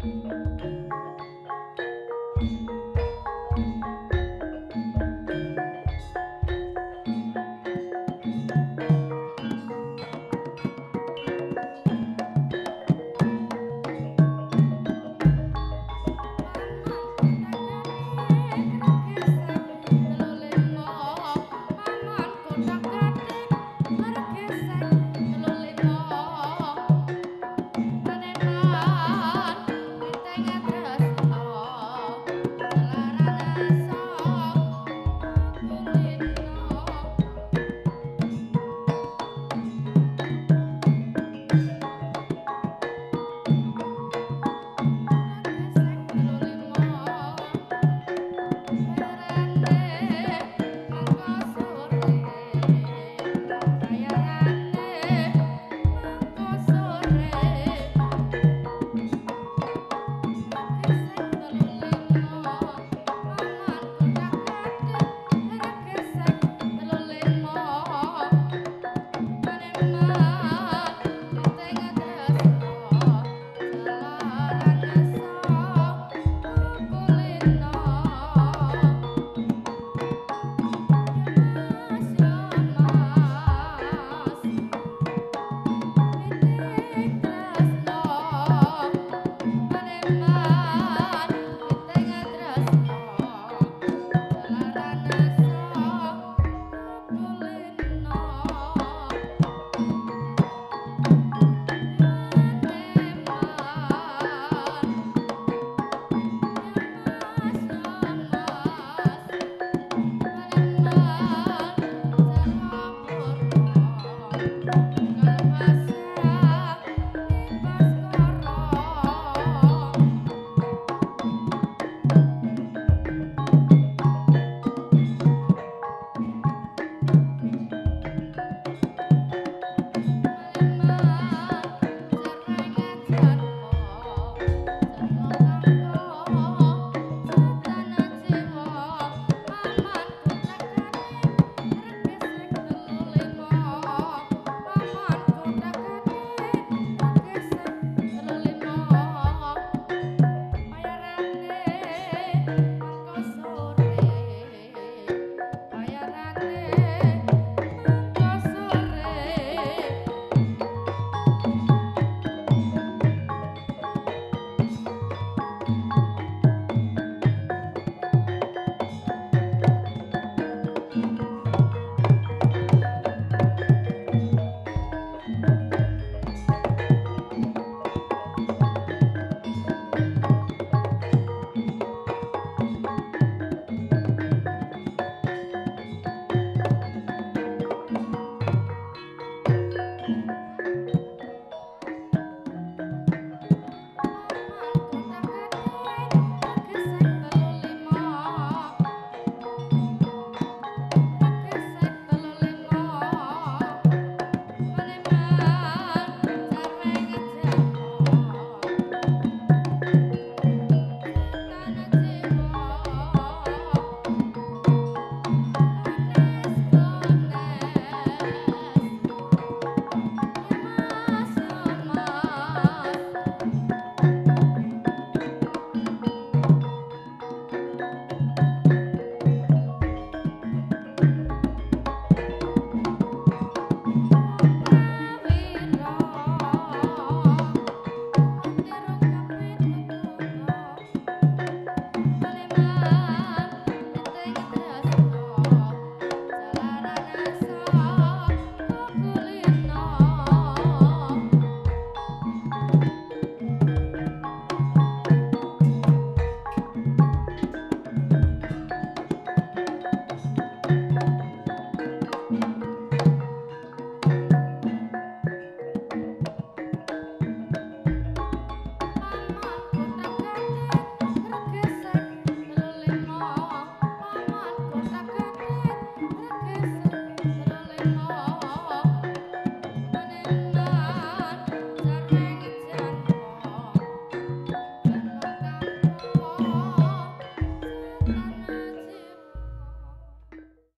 shit